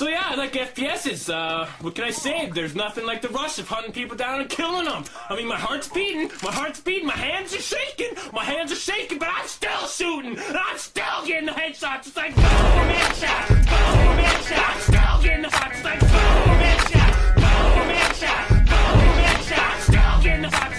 So yeah, I like FPSs. Uh, what can I say? There's nothing like the rush of hunting people down and killing them. I mean, my heart's beating, my heart's beating, my hands are shaking, my hands are shaking, but I'm still shooting, I'm still getting the headshots. It's like boom, headshot, boom, headshot. I'm still getting the headshots. It's like boom, headshot, boom, headshot, boom, headshot. I'm still getting the headshots.